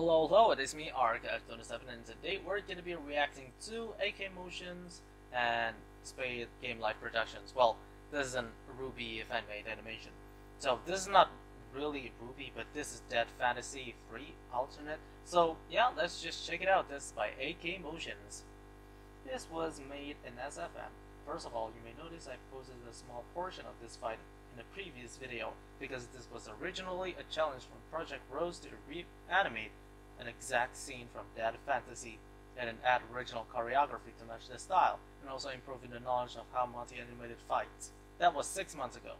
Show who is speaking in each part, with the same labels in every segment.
Speaker 1: hello, hello, it is me, Arc, Arc27, and today we're going to be reacting to AK Motions and Spade Game Life Productions. Well, this is an RWBY fan-made animation. So, this is not really RWBY, but this is Dead Fantasy 3 alternate. So, yeah, let's just check it out. This is by AK Motions. This was made in SFM. First of all, you may notice I posted a small portion of this fight in a previous video because this was originally a challenge from Project Rose to reanimate an exact scene from Dead Fantasy and then add original choreography to match the style and also improving the knowledge of how Monty animated fights. That was six months ago.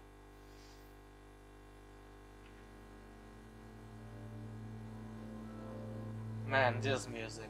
Speaker 1: Man, this music.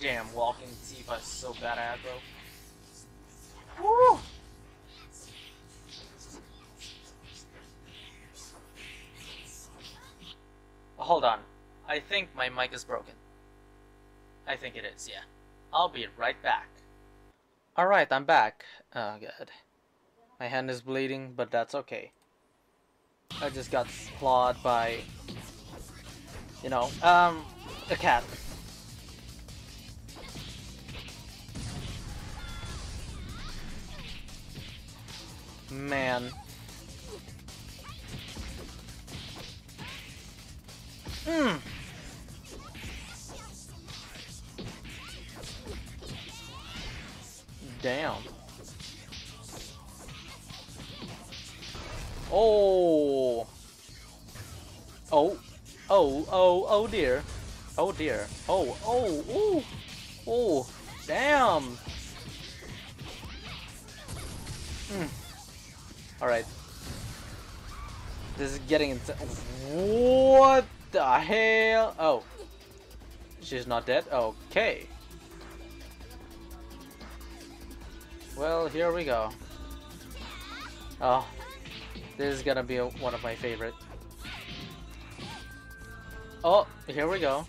Speaker 1: Damn, walking Tifa is so bad aggro. Woo! Hold on. I think my mic is broken. I think it is, yeah. I'll be right back. Alright, I'm back. Oh, god. My hand is bleeding, but that's okay. I just got clawed by, you know, um, a cat. Man. Hmm. Damn. Oh. Oh. Oh, oh, oh dear. Oh dear. Oh, oh, ooh. Oh, damn. Hmm. Alright. This is getting into- What the hell? Oh. She's not dead? Okay. Well, here we go. Oh. This is gonna be a, one of my favorite. Oh, here we go.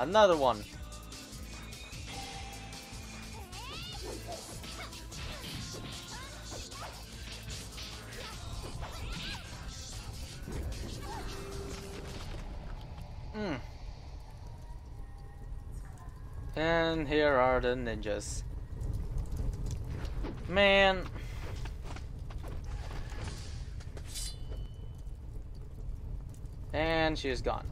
Speaker 1: Another one. Hmm. And here are the ninjas. Man. And she's gone.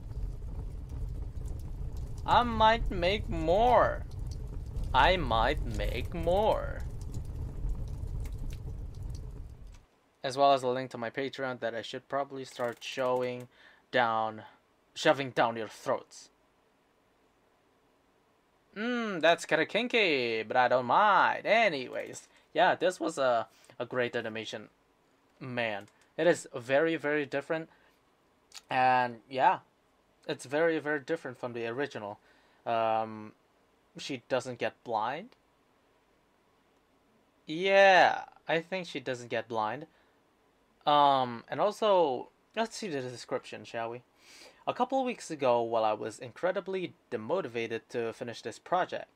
Speaker 1: I might make more. I might make more. As well as a link to my Patreon that I should probably start showing down, shoving down your throats. Mmm, that's kinda kinky, but I don't mind. Anyways, yeah, this was a, a great animation. Man, it is very, very different. And yeah, it's very very different from the original. Um, she doesn't get blind. Yeah, I think she doesn't get blind. Um, and also, let's see the description, shall we? A couple of weeks ago, while I was incredibly demotivated to finish this project,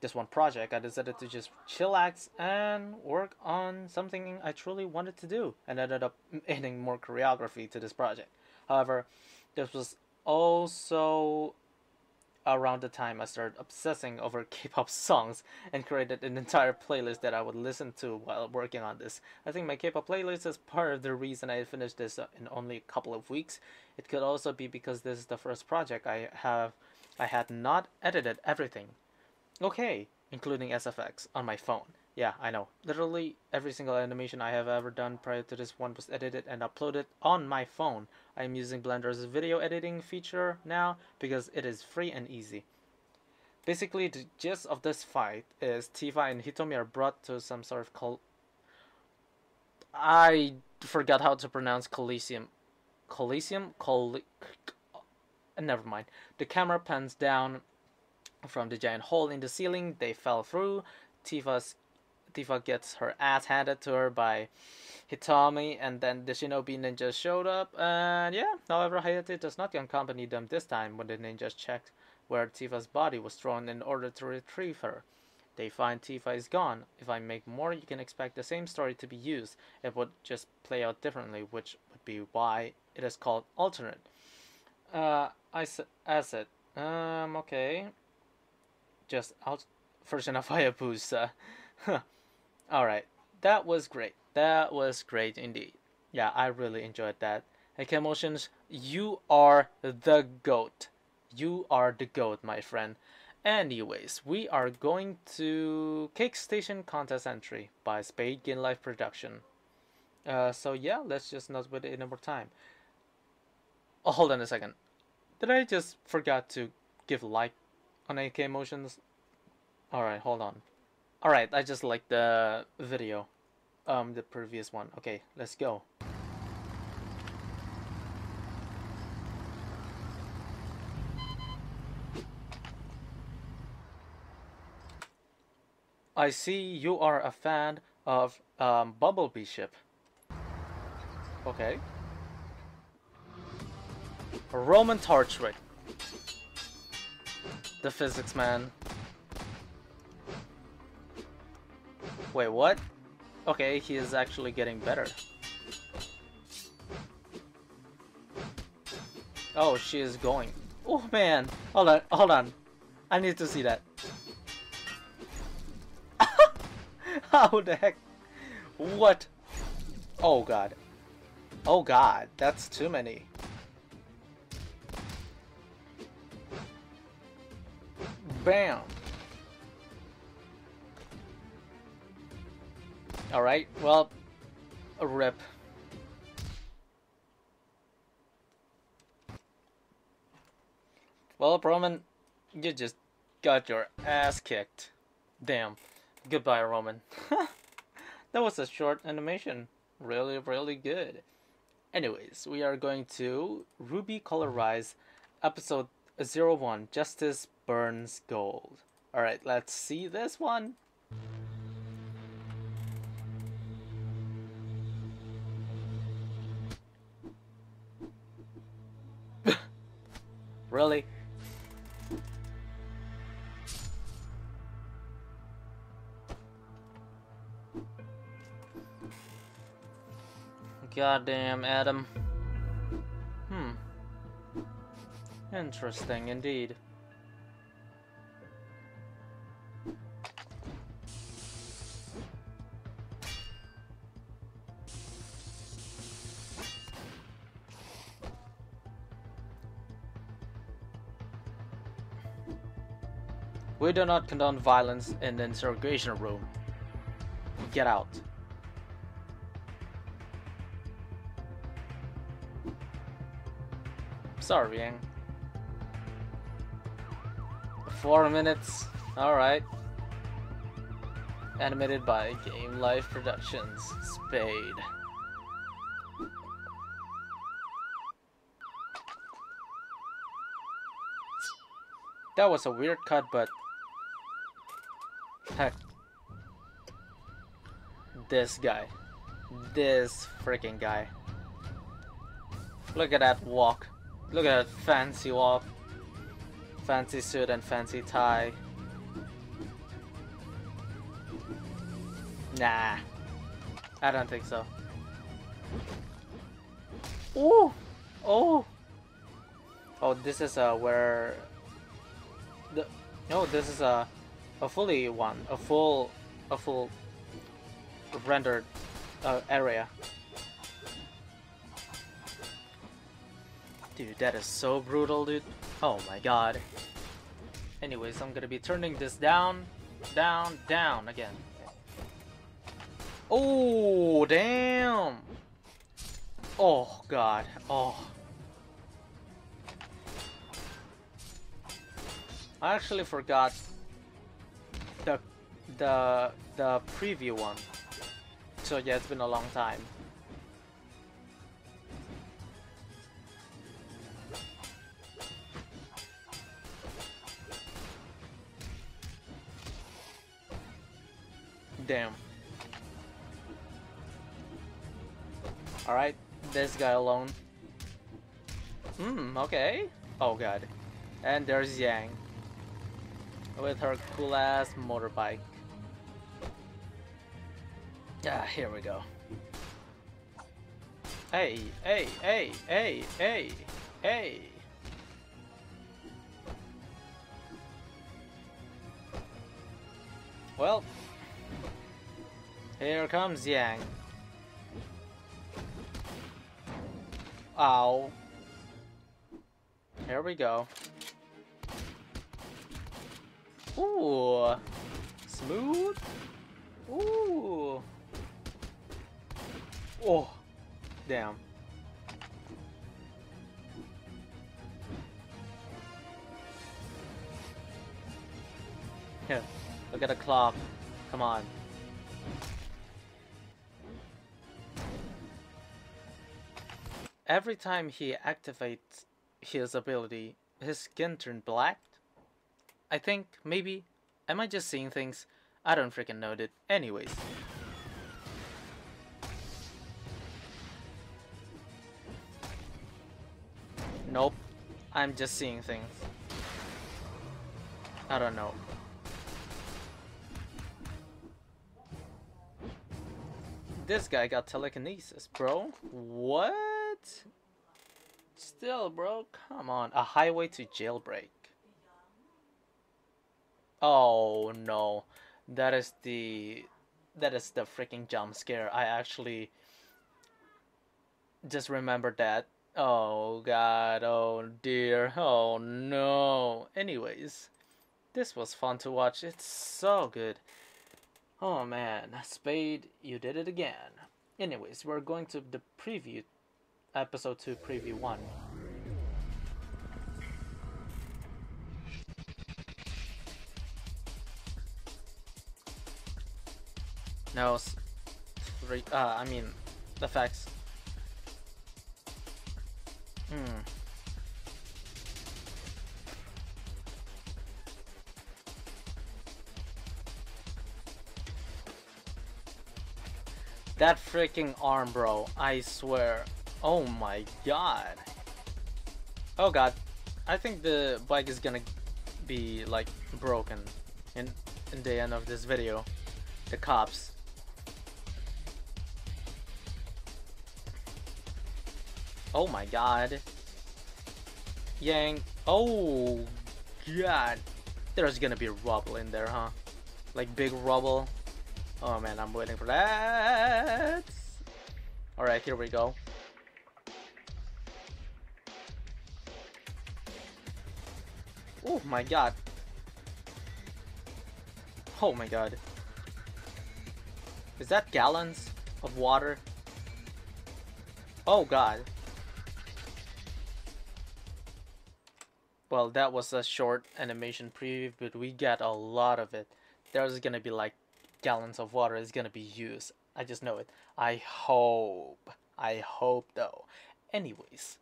Speaker 1: this one project, I decided to just chillax and work on something I truly wanted to do, and ended up adding more choreography to this project. However, this was also around the time I started obsessing over K-pop songs and created an entire playlist that I would listen to while working on this. I think my K-pop playlist is part of the reason I finished this uh, in only a couple of weeks. It could also be because this is the first project I have I had not edited everything. Okay, including SFX on my phone. Yeah, I know. Literally every single animation I have ever done prior to this one was edited and uploaded on my phone. I'm using Blender's video editing feature now because it is free and easy. Basically, the gist of this fight is Tifa and Hitomi are brought to some sort of col- I forgot how to pronounce Coliseum. Coliseum? Col- Never mind. The camera pans down from the giant hole in the ceiling they fell through. Tifa's Tifa gets her ass handed to her by Hitomi, and then the shinobi ninjas showed up, and yeah, however, Hayate does not accompany them this time when the ninjas checked where Tifa's body was thrown in order to retrieve her. They find Tifa is gone. If I make more, you can expect the same story to be used. It would just play out differently, which would be why it is called alternate. Uh, I said, um, okay. Just out version of Hayabusa. Alright, that was great. That was great indeed. Yeah, I really enjoyed that. AK Motions, you are the GOAT. You are the GOAT, my friend. Anyways, we are going to Cake Station Contest Entry by Spade Game Life Production. Uh, so yeah, let's just not wait any more time. Oh, hold on a second. Did I just forgot to give like on AK Motions? Alright, hold on. Alright, I just like the video. Um, the previous one. Okay, let's go. I see you are a fan of um, Bumblebee ship. Okay. Roman Torchwick. The physics man. Wait, what? Okay, he is actually getting better. Oh, she is going. Oh man, hold on, hold on. I need to see that. How the heck? What? Oh god. Oh god, that's too many. Bam! Alright, well, a rip. Well, Roman, you just got your ass kicked. Damn. Goodbye, Roman. that was a short animation. Really, really good. Anyways, we are going to RWBY Color Rise episode 01 Justice Burns Gold. Alright, let's see this one. Really? Goddamn, Adam. Hmm. Interesting indeed. We do not condone violence in the interrogation room. Get out. Sorry, Yang. Four minutes. Alright. Animated by Game Life Productions. Spade. That was a weird cut, but Heck. This guy. This freaking guy. Look at that walk. Look at that fancy walk. Fancy suit and fancy tie. Nah. I don't think so. Ooh! Oh! Oh, this is uh, where... The... No, this is a, a fully one. A full... A full rendered uh, area. Dude, that is so brutal, dude. Oh my god. Anyways, I'm gonna be turning this down, down, down again. Oh, damn! Oh, God. Oh. I actually forgot the the preview one. So yeah, it's been a long time. Damn. Alright, this guy alone. Hmm, okay. Oh god. And there's Yang. With her cool ass motorbike. Yeah, here we go. Hey, hey, hey, hey, hey, hey. Well, here comes Yang. Ow. Here we go. Ooh. Smooth. Ooh. Oh. Damn. Yeah. Look at the clock. Come on. Every time he activates his ability, his skin turned black. I think, maybe, am I just seeing things? I don't freaking know it. Anyways. Nope. I'm just seeing things. I don't know. This guy got telekinesis, bro. What? Still, bro, come on. A highway to jailbreak. Oh no. That is the that is the freaking jump scare. I actually just remembered that. Oh god, oh dear, oh no. Anyways, this was fun to watch. It's so good. Oh man, Spade, you did it again. Anyways, we're going to the preview episode 2 preview 1. No, uh, I mean, the facts. Hmm. That freaking arm, bro. I swear. Oh my god. Oh god. I think the bike is gonna be like broken in, in the end of this video. The cops. Oh my god. Yang. Oh god. There's gonna be rubble in there, huh? Like big rubble. Oh man, I'm waiting for that. Alright, here we go. Oh my god. Oh my god. Is that gallons of water? Oh god. Well, that was a short animation preview, but we got a lot of it. There's gonna be like gallons of water is gonna be used. I just know it. I hope. I hope though. Anyways,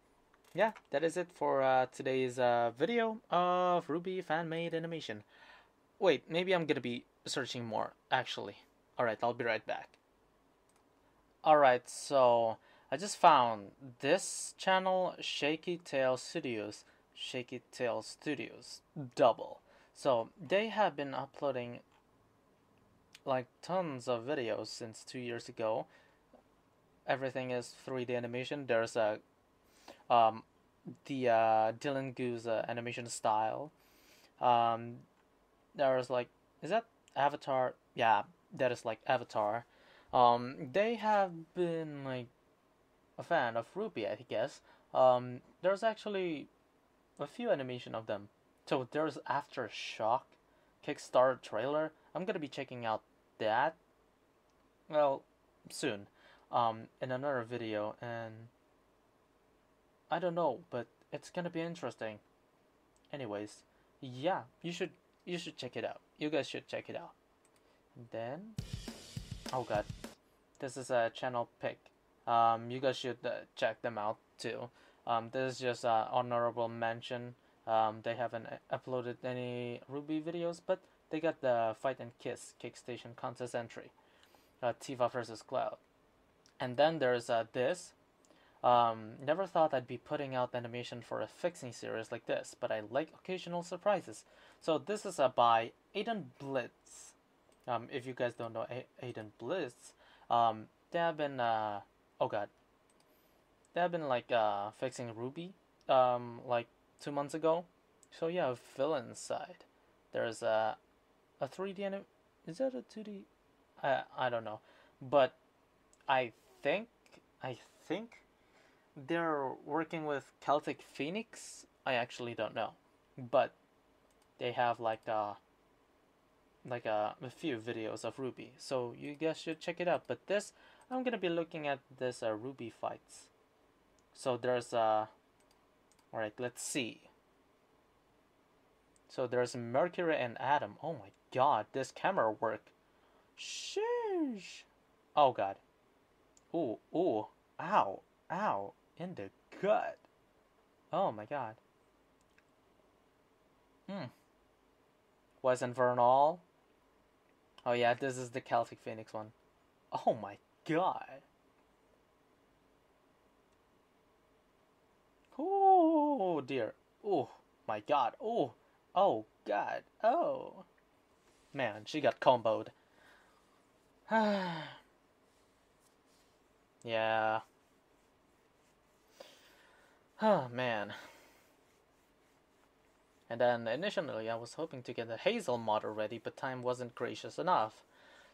Speaker 1: yeah, that is it for uh, today's uh, video of RWBY fan-made animation. Wait, maybe I'm gonna be searching more, actually. Alright, I'll be right back. Alright, so I just found this channel, Shaky Tail Studios, Shaky Tail Studios, double. So they have been uploading like tons of videos since two years ago. Everything is 3D animation. There's a um, the uh, Dylan Goose uh, animation style. Um, there's like, is that Avatar? Yeah, that is like Avatar. Um, they have been like a fan of RWBY, I guess. Um, there's actually a few animation of them. So there's Aftershock Kickstarter trailer. I'm gonna be checking out that. Well, soon. Um, in another video, and I don't know, but it's gonna be interesting. Anyways, yeah, you should you should check it out. You guys should check it out. And then, oh god, this is a channel pick. Um, you guys should uh, check them out too. Um, this is just an honorable mention. Um, they haven't uploaded any RWBY videos, but they got the Fight and Kiss Kickstation contest entry. Uh, Tifa versus Cloud. And then there's uh, this. Um, never thought I'd be putting out animation for a fixing series like this, but I like occasional surprises. So this is uh, by Aiden Blitz. Um, if you guys don't know a- Aiden Blitz, um, they have been uh, oh god, they have been like uh, fixing RWBY um, like two months ago. So yeah, villain side. There's a a 3D anim. Is that a 2D? I I don't know, but I think I think they're working with Celtic Phoenix. I actually don't know, but they have like a like a, a few videos of RWBY. so you guys should check it out. But this, I'm gonna be looking at this uh, RWBY fights. So there's a, all right, let's see. So there's Mercury and Adam. Oh my god, this camera work. Sheesh. Oh god. Ooh, ooh, ow, ow, in the gut. Oh my god. Hmm. Wasn't Vernal? Oh yeah, this is the Celtic Phoenix one. Oh my god. Oh dear. Oh my god. Oh. Oh god. Oh. Man, she got comboed. yeah. Oh man. And then initially I was hoping to get the Hazel model ready, but time wasn't gracious enough.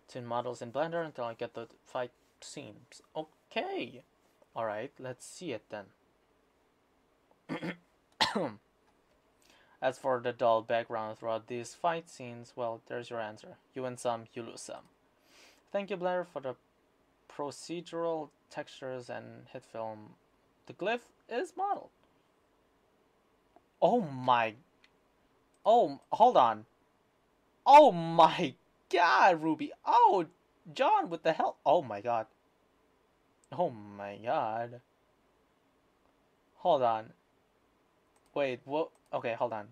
Speaker 1: Tune models in Blender until I get the fight scenes. Okay. Alright, let's see it then. As for the dull background throughout these fight scenes, well, there's your answer. You win some, you lose some. Thank you, Blender, for the procedural textures and HitFilm. The glyph is modeled. Oh my. Oh, hold on. Oh my god, Ruby. Oh, Jaune, what the hell? Oh my god. Oh my god. Hold on. Wait, what? Okay, hold on.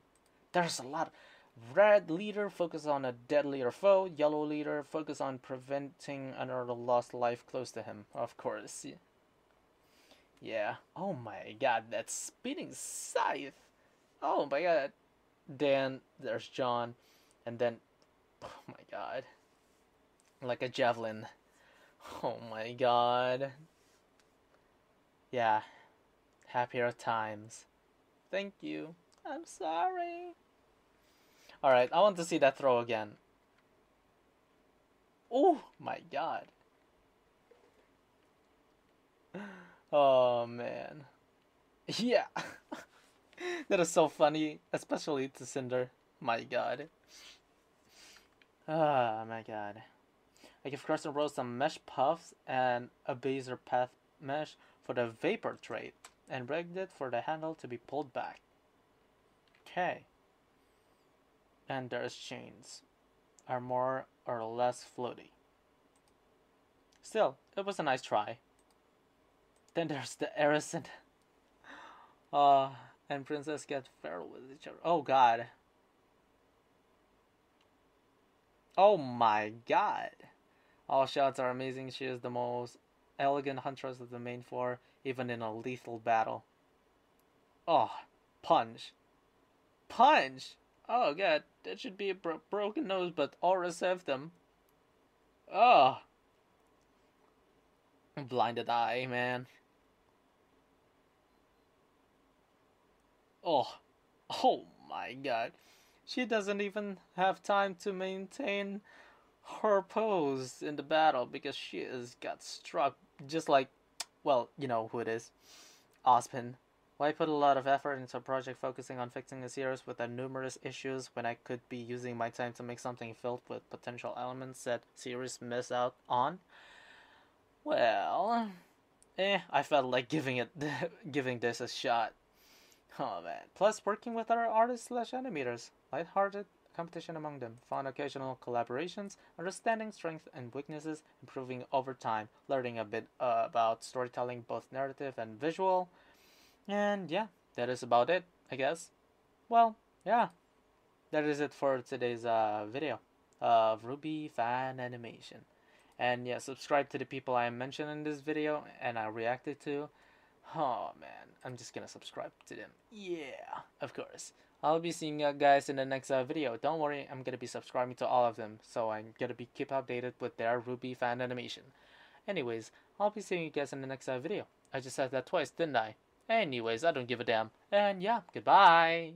Speaker 1: There's a lot. Red leader focus on a deadlier foe. Yellow leader focus on preventing another lost life close to him. Of course. Yeah. Oh my god, that spinning scythe. Oh my god. Then there's Jaune, and then, oh my god, like a javelin. Oh my god. Yeah. Happier times. Thank you. I'm sorry. Alright, I want to see that throw again. Oh my god. Oh man. Yeah. that is so funny, especially to Cinder. My god. Ah, oh, my god. I give Crescent Rose some mesh puffs and a Bezier path mesh for the vapor trait and rigged it for the handle to be pulled back. Okay. And there's chains. Are more or less floaty. Still, it was a nice try. Then there's the Arisen. Uh, and Princess get feral with each other. Oh god. Oh my god. All shots are amazing. She is the most elegant huntress of the main four even in a lethal battle. Oh, punch. Punch! Oh god, that should be a bro broken nose, but Aura saved them. Oh. Blinded eye, man. Oh, oh my god. She doesn't even have time to maintain her pose in the battle because she has got struck just like, well, you know who it is. Ozpin. Why put a lot of effort into a project focusing on fixing a series with the numerous issues when I could be using my time to make something filled with potential elements that series miss out on? Well, eh, I felt like giving it giving this a shot. Oh man. Plus working with other artists slash animators. Lighthearted competition among them, fun occasional collaborations, understanding strengths and weaknesses, improving over time, learning a bit uh, about storytelling, both narrative and visual. And yeah, that is about it, I guess. Well, yeah, that is it for today's uh, video of RWBY fan animation. And yeah, subscribe to the people I mentioned in this video and I reacted to. Oh man, I'm just gonna subscribe to them. Yeah, of course. I'll be seeing you guys in the next uh, video. Don't worry, I'm gonna be subscribing to all of them, so I'm gonna be keep updated with their RWBY fan animation. Anyways, I'll be seeing you guys in the next uh, video. I just said that twice, didn't I? Anyways, I don't give a damn. And yeah, goodbye!